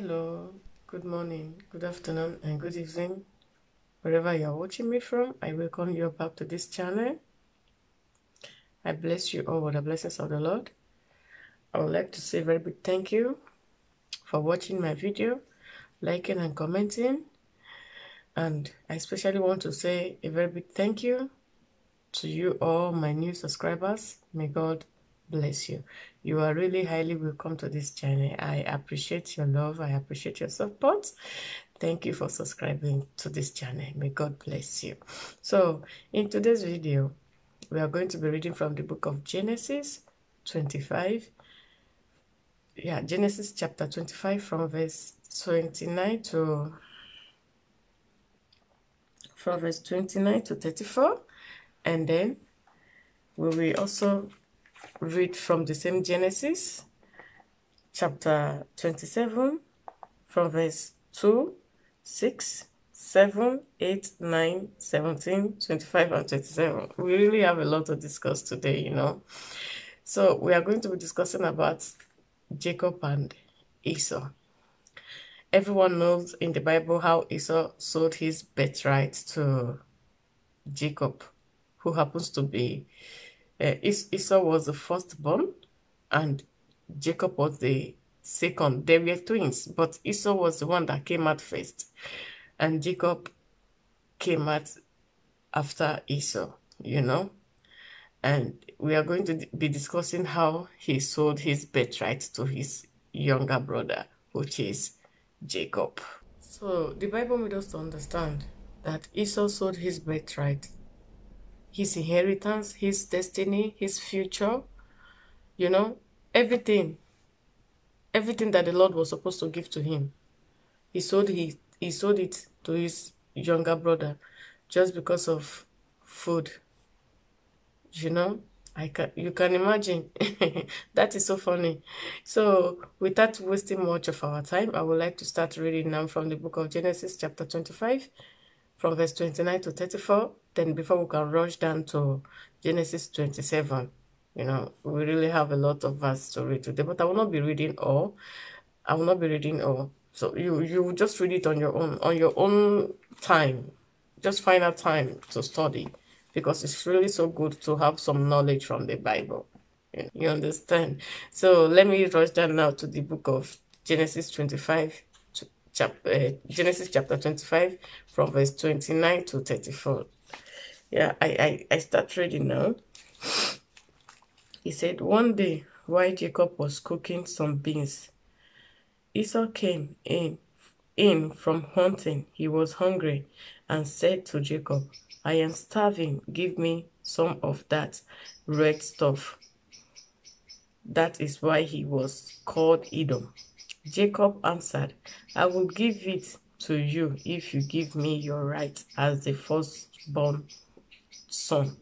Hello, good morning, good afternoon, and good evening. Wherever you're watching me from, I welcome you back to this channel. I bless you all with the blessings of the Lord. I would like to say a very big thank you for watching my video, liking and commenting. And I especially want to say a very big thank you to you all my new subscribers. May God bless you. You are really highly welcome to this channel. I appreciate your love. I appreciate your support. Thank you for subscribing to this channel. May God bless you. So, in today's video, we are going to be reading from the book of Genesis 25. Yeah, Genesis chapter 25 from verse 29 to from verse 29 to 34 and then we will also read from the same Genesis, chapter 27, from verse 2, 6, 7, 8, 9, 17, 25, and 27. We really have a lot to discuss today, you know. So we are going to be discussing about Jacob and Esau. Everyone knows in the Bible how Esau sold his birthright to Jacob, who happens to be uh, Esau was the firstborn and Jacob was the second. They were twins, but Esau was the one that came out first. And Jacob came out after Esau, you know. And we are going to be discussing how he sold his birthright to his younger brother, which is Jacob. So the Bible made us to understand that Esau sold his birthright his inheritance, his destiny, his future, you know, everything, everything that the Lord was supposed to give to him. He sold he he sold it to his younger brother just because of food. You know, I can you can imagine. that is so funny. So without wasting much of our time, I would like to start reading now from the book of Genesis chapter 25 from verse 29 to 34. Then before we can rush down to Genesis 27, you know, we really have a lot of verse to read today, but I will not be reading all. I will not be reading all. So you you just read it on your own on your own time. Just find a time to study because it's really so good to have some knowledge from the Bible. You understand? So let me rush down now to the book of Genesis 25 chapter, uh, Genesis chapter 25 from verse 29 to 34. Yeah, I, I, I start reading now. He said, One day, while Jacob was cooking some beans, Esau came in, in from hunting. He was hungry and said to Jacob, I am starving. Give me some of that red stuff. That is why he was called Edom. Jacob answered, I will give it to you if you give me your right as the firstborn son.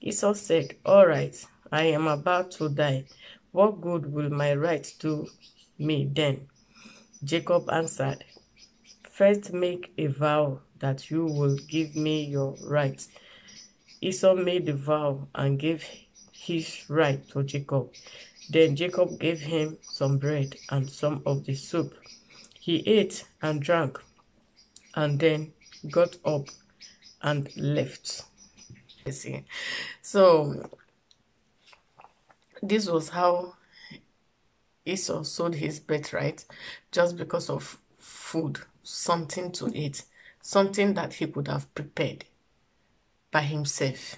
Esau said, All right, I am about to die. What good will my right do me then? Jacob answered, First make a vow that you will give me your right. Esau made the vow and gave his right to Jacob. Then Jacob gave him some bread and some of the soup. He ate and drank, and then got up and left. You see, so this was how Esau sold his birthright just because of food, something to eat, something that he could have prepared by himself.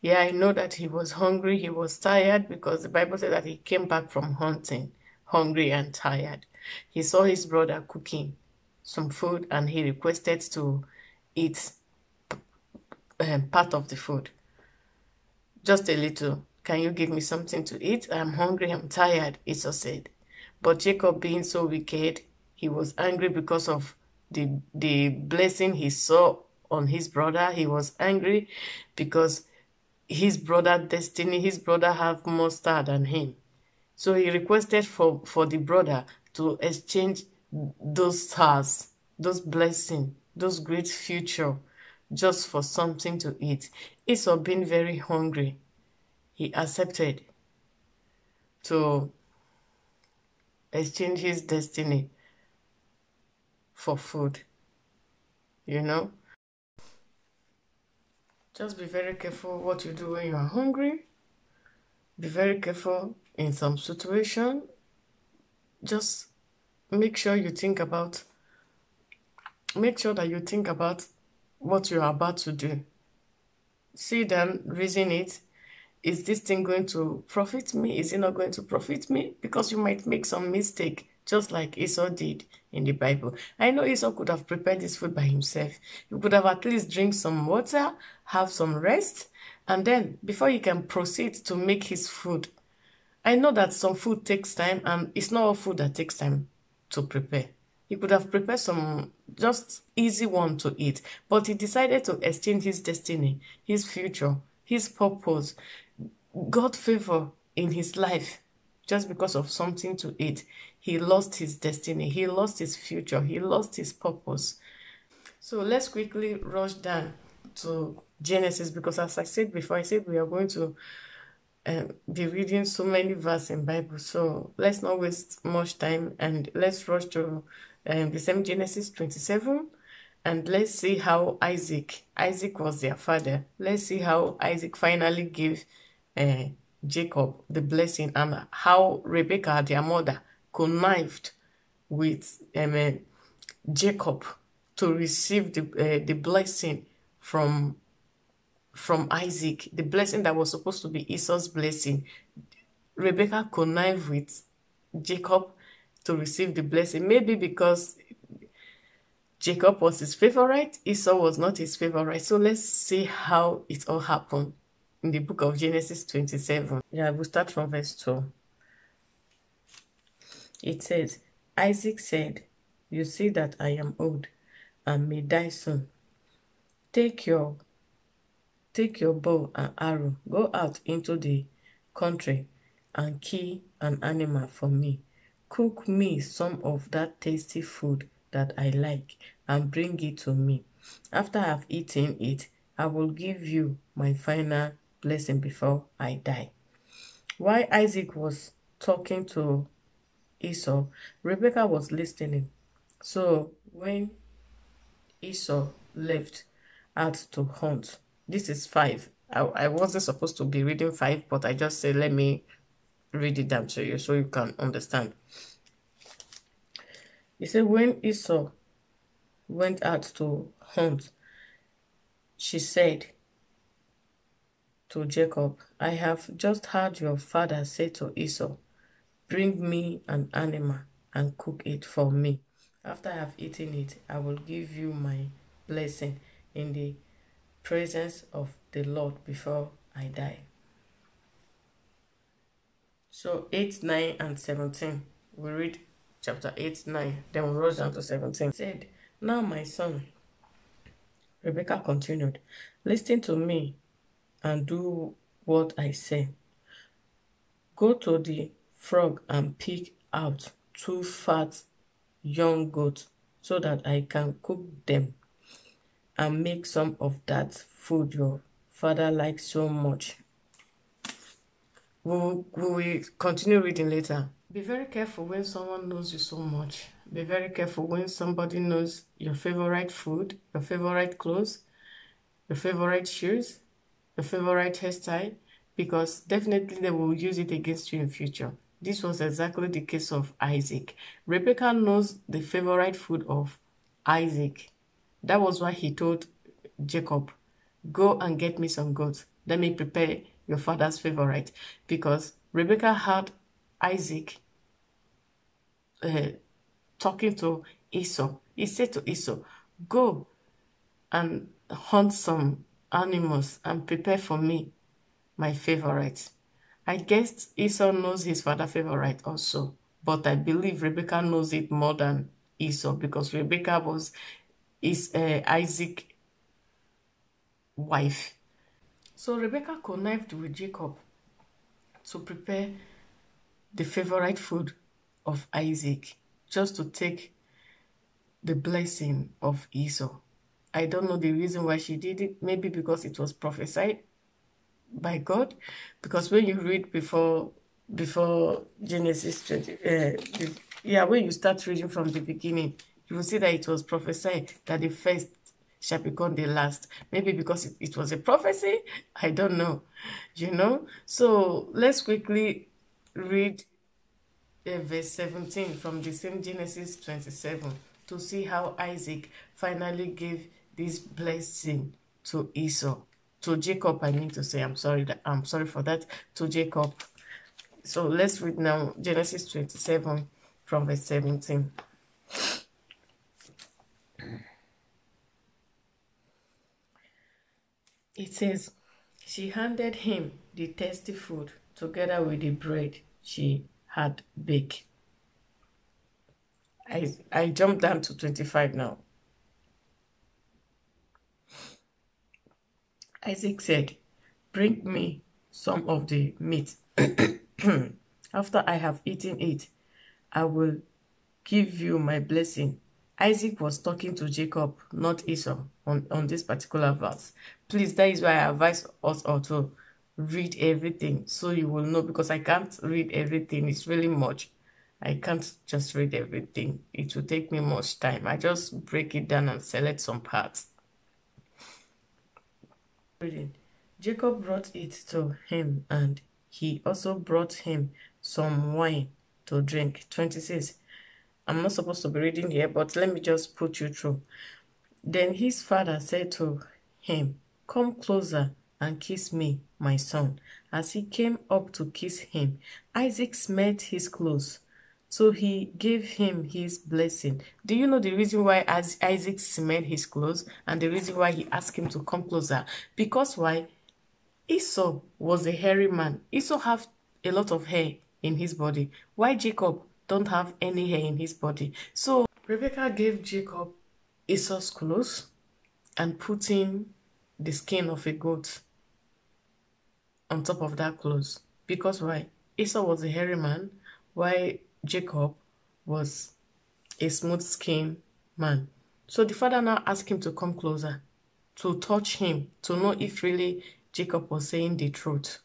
Yeah, I know that he was hungry, he was tired because the Bible said that he came back from hunting, hungry and tired. He saw his brother cooking some food and he requested to eat um, part of the food. Just a little. Can you give me something to eat? I'm hungry, I'm tired, Esau said. But Jacob, being so wicked, he was angry because of the, the blessing he saw on his brother. He was angry because his brother destiny his brother have more star than him so he requested for for the brother to exchange those stars those blessing those great future just for something to eat esau being very hungry he accepted to exchange his destiny for food. You know? Just be very careful what you do when you are hungry. Be very careful in some situation. Just make sure you think about make sure that you think about what you are about to do. See them, reason it. Is this thing going to profit me? Is it not going to profit me? Because you might make some mistake just like Esau did in the Bible. I know Esau could have prepared this food by himself. He could have at least drink some water, have some rest, and then before he can proceed to make his food. I know that some food takes time and it's not all food that takes time to prepare. He could have prepared some just easy one to eat, but he decided to exchange his destiny, his future, his purpose, God favor in his life just because of something to eat. He lost his destiny, he lost his future, he lost his purpose. So let's quickly rush down to Genesis because as I said before, I said we are going to um, be reading so many verses in Bible. So let's not waste much time and let's rush to um, the same Genesis 27 and let's see how Isaac, Isaac was their father. Let's see how Isaac finally gave uh, Jacob the blessing and how Rebecca, their mother, connived with um, Jacob to receive the, uh, the blessing from from Isaac, the blessing that was supposed to be Esau's blessing. Rebecca connived with Jacob to receive the blessing, maybe because Jacob was his favorite, Esau was not his favorite. So let's see how it all happened in the book of Genesis 27. Yeah, we'll start from verse 2. It says, Isaac said, You see that I am old and may die soon. Take your take your bow and arrow, go out into the country and kill an animal for me. Cook me some of that tasty food that I like and bring it to me. After I've eaten it, I will give you my final blessing before I die. While Isaac was talking to Esau, Rebecca was listening. So when Esau left out to hunt, this is five. I, I wasn't supposed to be reading five, but I just said, let me read it down to you so you can understand. He said, when Esau went out to hunt, she said, to Jacob, I have just heard your father say to Esau, Bring me an animal and cook it for me. After I have eaten it, I will give you my blessing in the presence of the Lord before I die. So 8, 9, and 17. We read chapter 8, 9, then we rose down to 17. It said, Now my son, Rebecca continued, listen to me and do what I say. Go to the frog and pick out two fat young goats so that I can cook them and make some of that food your father likes so much. We will, we will continue reading later. Be very careful when someone knows you so much. Be very careful when somebody knows your favorite food, your favorite clothes, your favorite shoes, your favorite hairstyle because definitely they will use it against you in future. This was exactly the case of Isaac. Rebecca knows the favorite food of Isaac. That was why he told Jacob, go and get me some goats. Let me prepare your father's favorite. Because Rebecca had Isaac uh, talking to Esau. He said to Esau, go and hunt some animals and prepare for me my favorite. I guess Esau knows his father favorite also, but I believe Rebecca knows it more than Esau because Rebecca was is uh, Isaac wife. So Rebecca connived with Jacob to prepare the favorite food of Isaac just to take the blessing of Esau. I don't know the reason why she did it. Maybe because it was prophesied by God. Because when you read before before Genesis 20, uh, yeah, when you start reading from the beginning, you will see that it was prophesied that the first shall become the last. Maybe because it, it was a prophecy, I don't know, you know. So let's quickly read uh, verse 17 from the same Genesis 27 to see how Isaac finally gave this blessing to Esau, to Jacob. I mean to say, I'm sorry that I'm sorry for that to Jacob. So let's read now Genesis 27 from verse 17. It says, She handed him the tasty food together with the bread she had baked. I, I jumped down to 25 now. Isaac said, Bring me some of the meat. After I have eaten it, I will give you my blessing. Isaac was talking to Jacob, not Esau, on, on this particular verse. Please, that is why I advise us all to read everything so you will know because I can't read everything. It's really much. I can't just read everything. It will take me much time. I just break it down and select some parts. Jacob brought it to him and he also brought him some wine to drink. 26. I'm not supposed to be reading here, but let me just put you through. Then his father said to him, Come closer and kiss me, my son. As he came up to kiss him, Isaac smelled his clothes. So he gave him his blessing. Do you know the reason why as Isaac smelled his clothes and the reason why he asked him to come closer? Because why? Esau was a hairy man. Esau have a lot of hair in his body. Why Jacob don't have any hair in his body? So Rebecca gave Jacob Esau's clothes and put in the skin of a goat on top of that clothes. Because why? Esau was a hairy man, while Jacob was a smooth skinned man. So the father now asked him to come closer, to touch him, to know if really Jacob was saying the truth.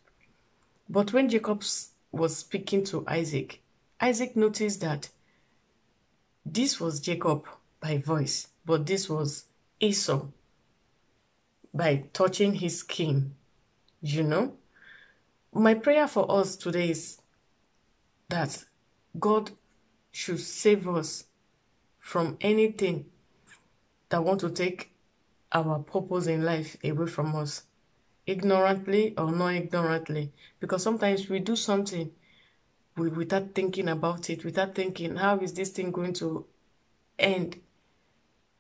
But when Jacob was speaking to Isaac, Isaac noticed that this was Jacob by voice, but this was Esau by touching his skin. You know? My prayer for us today is that God should save us from anything that want to take our purpose in life away from us ignorantly or not ignorantly because sometimes we do something without thinking about it without thinking how is this thing going to end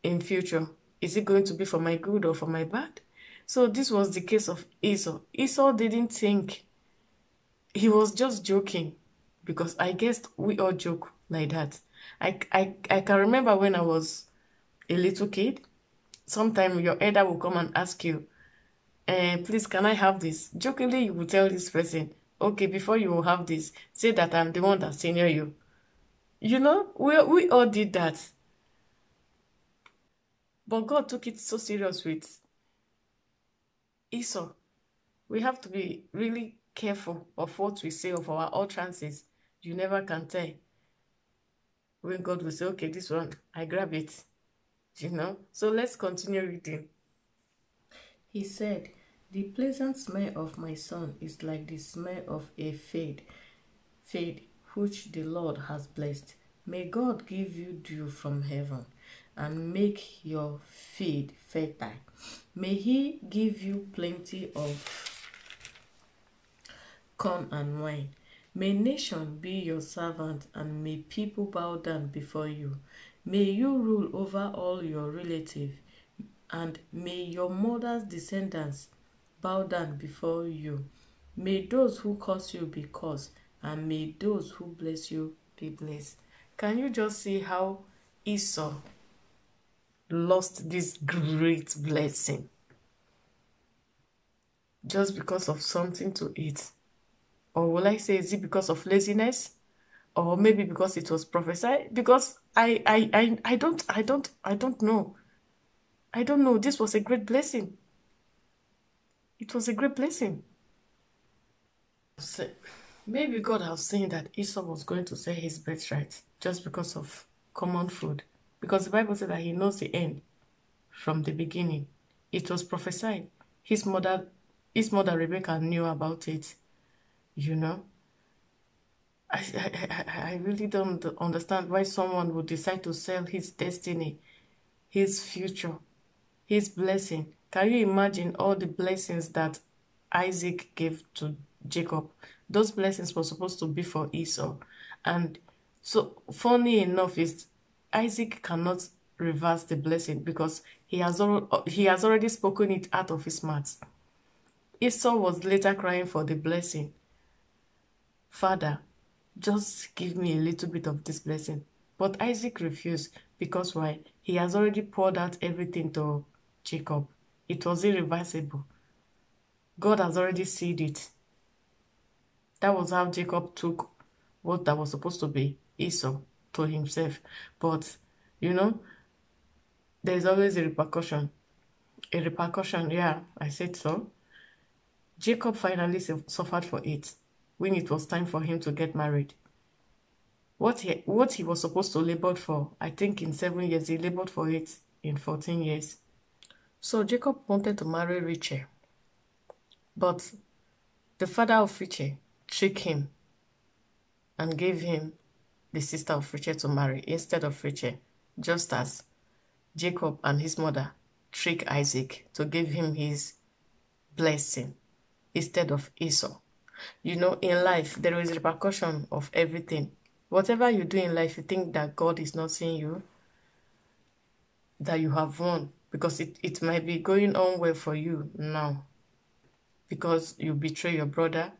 in future? Is it going to be for my good or for my bad? So this was the case of esau. Esau didn't think he was just joking because I guess we all joke like that. I, I, I can remember when I was a little kid, sometime your elder will come and ask you, eh, please, can I have this? Jokingly, you will tell this person, okay, before you will have this, say that I'm the one that senior you. You know, we, we all did that. But God took it so serious with Esau. We have to be really careful of what we say of our utterances you never can tell when God will say, okay, this one, I grab it. You know? So let's continue reading. He said, The pleasant smell of my son is like the smell of a fade, fade which the Lord has blessed. May God give you dew from heaven and make your feed fertile. May He give you plenty of corn and wine May nation be your servant and may people bow down before you. May you rule over all your relatives and may your mother's descendants bow down before you. May those who curse you be cursed and may those who bless you be blessed. Can you just see how Esau lost this great blessing just because of something to eat? Or will I say, is it because of laziness? Or maybe because it was prophesied? Because I, I, I, I don't, I don't, I don't know. I don't know. This was a great blessing. It was a great blessing. So Maybe God has seen that Esau was going to sell his birthright just because of common food Because the Bible said that he knows the end from the beginning. It was prophesied. His mother, his mother Rebecca knew about it. You know. I, I, I really don't understand why someone would decide to sell his destiny, his future, his blessing. Can you imagine all the blessings that Isaac gave to Jacob? Those blessings were supposed to be for Esau. And so funny enough is Isaac cannot reverse the blessing because he has, al- he has already spoken it out of his mouth. Esau was later crying for the blessing. Father, just give me a little bit of this blessing. But Isaac refused because why? He has already poured out everything to Jacob. It was irreversible. God has already seed it. That was how Jacob took what that was supposed to be Esau to himself. But, you know, there's always a repercussion. A repercussion, yeah, I said so. Jacob finally suffered for it when it was time for him to get married. What he, what he was supposed to labor for, I think in seven years, he labored for it in 14 years. So Jacob wanted to marry Rachel. But the father of Rachel tricked him and gave him the sister of Rachel to marry instead of Rachel, just as Jacob and his mother tricked Isaac to give him his blessing instead of Esau. You know, in life, there is repercussion of everything. Whatever you do in life, you think that God is not seeing you, that you have won, because it, it might be going on well for you now. Because you betray your brother,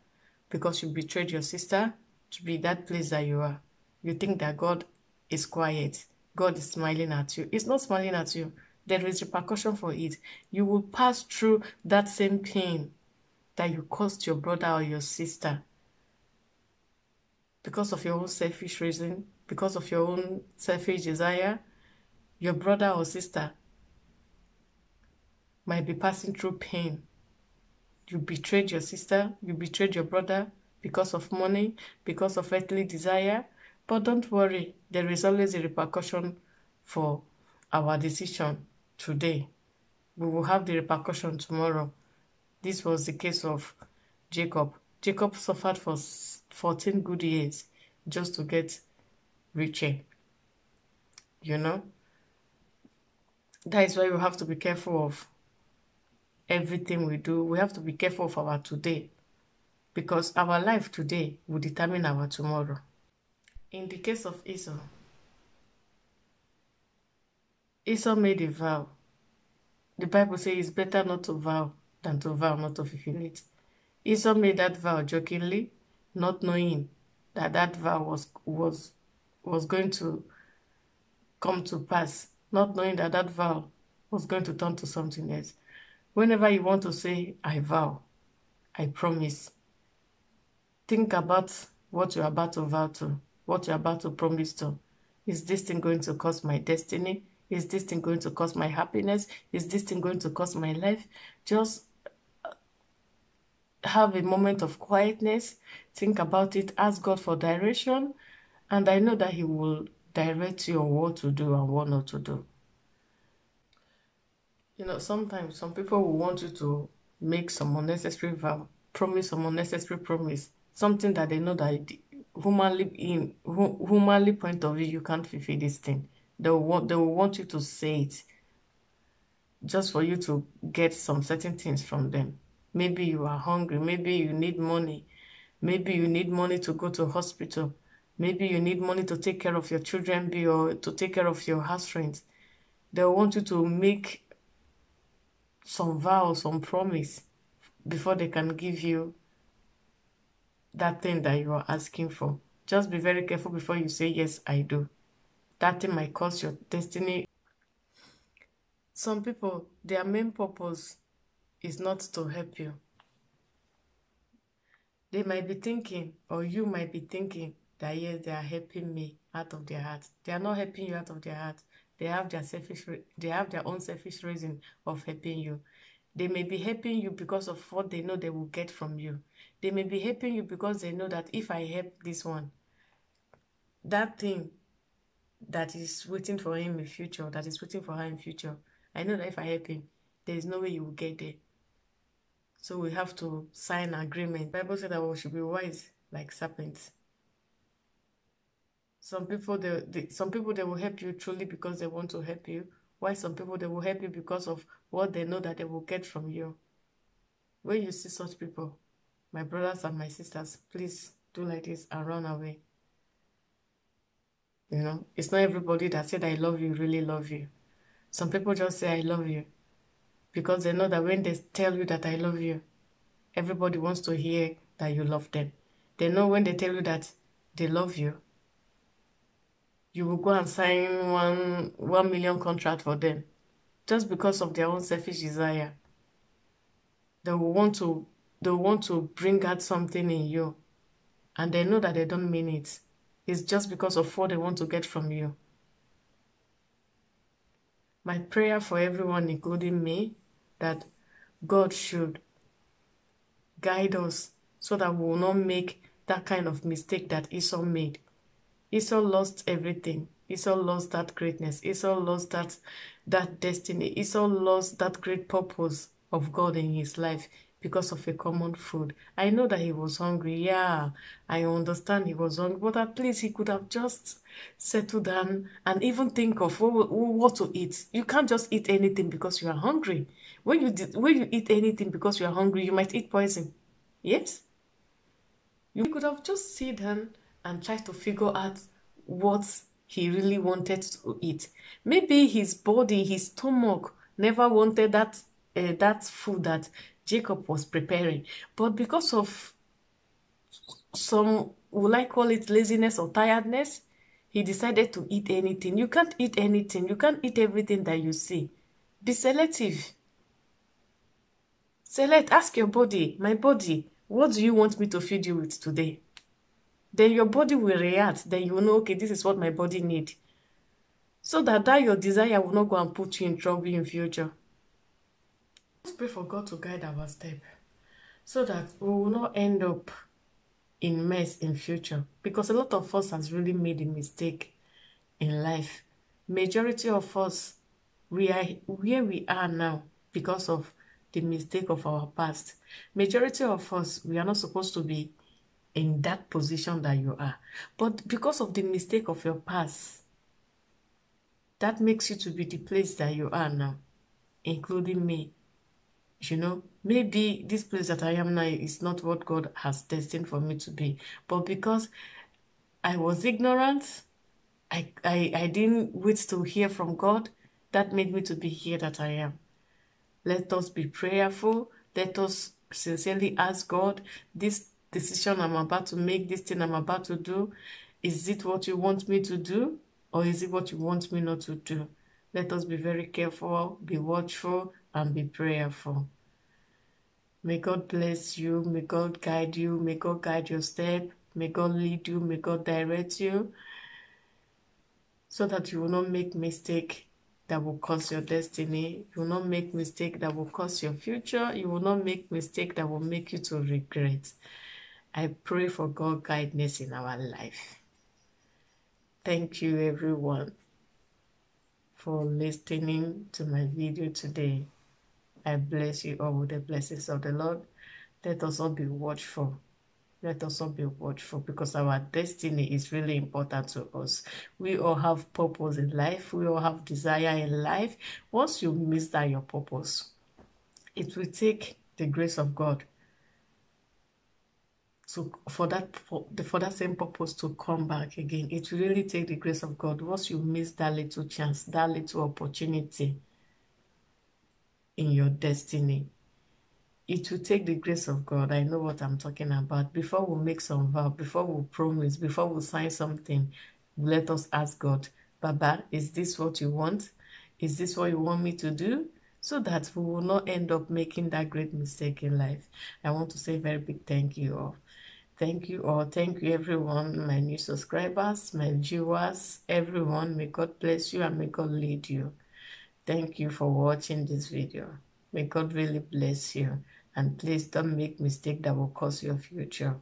because you betrayed your sister to be that place that you are. You think that God is quiet. God is smiling at you. It's not smiling at you. There is repercussion for it. You will pass through that same pain that you caused your brother or your sister because of your own selfish reason, because of your own selfish desire, your brother or sister might be passing through pain. You betrayed your sister, you betrayed your brother because of money, because of earthly desire. But don't worry, there is always a repercussion for our decision today. We will have the repercussion tomorrow. This was the case of Jacob. Jacob suffered for 14 good years just to get Rachel. You know? That is why we have to be careful of everything we do. We have to be careful of our today because our life today will determine our tomorrow. In the case of Esau, Esau made a vow. The Bible says it's better not to vow than to vow not to fulfill it. Esau made that vow jokingly, not knowing that that vow was was was going to come to pass, not knowing that that vow was going to turn to something else. Whenever you want to say, I vow, I promise, think about what you're about to vow to, what you're about to promise to. Is this thing going to cause my destiny? Is this thing going to cause my happiness? Is this thing going to cause my life? Just have a moment of quietness, think about it, ask God for direction, and I know that He will direct you on what to do and what not to do. You know, sometimes some people will want you to make some unnecessary vow, promise some unnecessary promise, something that they know that humanly in humanly point of view you can't fulfill this thing. They will want they will want you to say it just for you to get some certain things from them. Maybe you are hungry. Maybe you need money. Maybe you need money to go to hospital. Maybe you need money to take care of your children be or to take care of your house rent. They want you to make some vow, some promise before they can give you that thing that you are asking for. Just be very careful before you say, yes, I do. That thing might cause your destiny. Some people, their main purpose is not to help you. They might be thinking, or you might be thinking, that yes, they are helping me out of their heart. They are not helping you out of their heart. They have their selfish, they have their own selfish reason of helping you. They may be helping you because of what they know they will get from you. They may be helping you because they know that if I help this one, that thing that is waiting for him in the future, that is waiting for her in future. I know that if I help him, there is no way you will get there. So we have to sign agreement. Bible said that we should be wise like serpents. Some people they, they some people they will help you truly because they want to help you. Why some people they will help you because of what they know that they will get from you. When you see such people, my brothers and my sisters, please do like this and run away. You know, it's not everybody that said I love you really love you. Some people just say I love you because they know that when they tell you that I love you, everybody wants to hear that you love them. They know when they tell you that they love you, you will go and sign one one million contract for them just because of their own selfish desire. They will want to they will want to bring out something in you and they know that they don't mean it. It's just because of what they want to get from you. My prayer for everyone, including me, that God should guide us so that we will not make that kind of mistake that Esau made. Esau lost everything. Esau lost that greatness. Esau lost that that destiny. Esau lost that great purpose of God in his life because of a common food. I know that he was hungry. Yeah, I understand he was hungry, but at least he could have just settled down and even think of what, to eat. You can't just eat anything because you are hungry. When you when you eat anything because you are hungry, you might eat poison. Yes. You could have just sit down and tried to figure out what he really wanted to eat. Maybe his body, his stomach, never wanted that uh, that food that Jacob was preparing. But because of some, will I call it laziness or tiredness, he decided to eat anything. You can't eat anything. You can't eat everything that you see. Be selective. Select, ask your body, my body, what do you want me to feed you with today? Then your body will react. Then you will know, okay, this is what my body need. So that that your desire will not go and put you in trouble in future. Let's pray for God to guide our step so that we will not end up in mess in future because a lot of us has really made a mistake in life. Majority of us, we are where we are now because of the mistake of our past. Majority of us, we are not supposed to be in that position that you are. But because of the mistake of your past, that makes you to be the place that you are now, including me you know maybe this place that i am now is not what god has destined for me to be. But because i was ignorant i i, I didn't wait to hear from god that made me to be here that i am. Let us be prayerful. Let us sincerely ask god this decision i'm about to make this thing i'm about to do is it what you want me to do or is it what you want me not to do? Let us be very careful be watchful and be prayerful. May God bless you. May God guide you. May God guide your step. May God lead you. May God direct you so that you will not make mistake that will cause your destiny. You will not make mistake that will cause your future. You will not make mistake that will make you to regret. I pray for God guidance in our life. Thank you everyone for listening to my video today. I bless you all with the blessings of the Lord. Let us all be watchful. Let us all be watchful because our destiny is really important to us. We all have purpose in life. We all have desire in life. Once you miss that your purpose, it will take the grace of God to for that for that same purpose to come back again. It will really take the grace of God. Once you miss that little chance, that little opportunity, in your destiny. It will take the grace of God. I know what I'm talking about. Before we make some vow, before we promise, before we sign something, let us ask God, Baba, is this what you want? Is this what you want me to do? So that we will not end up making that great mistake in life. I want to say very big thank you all. Thank you all. Thank you, everyone, my new subscribers, my viewers, everyone. May God bless you and may God lead you. Thank you for watching this video. May God really bless you. And please don't make mistake that will cause your future.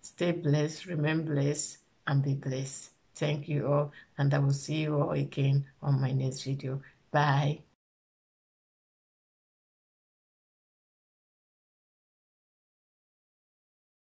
Stay blessed, remain blessed, and be blessed. Thank you all, and I will see you all again on my next video. Bye.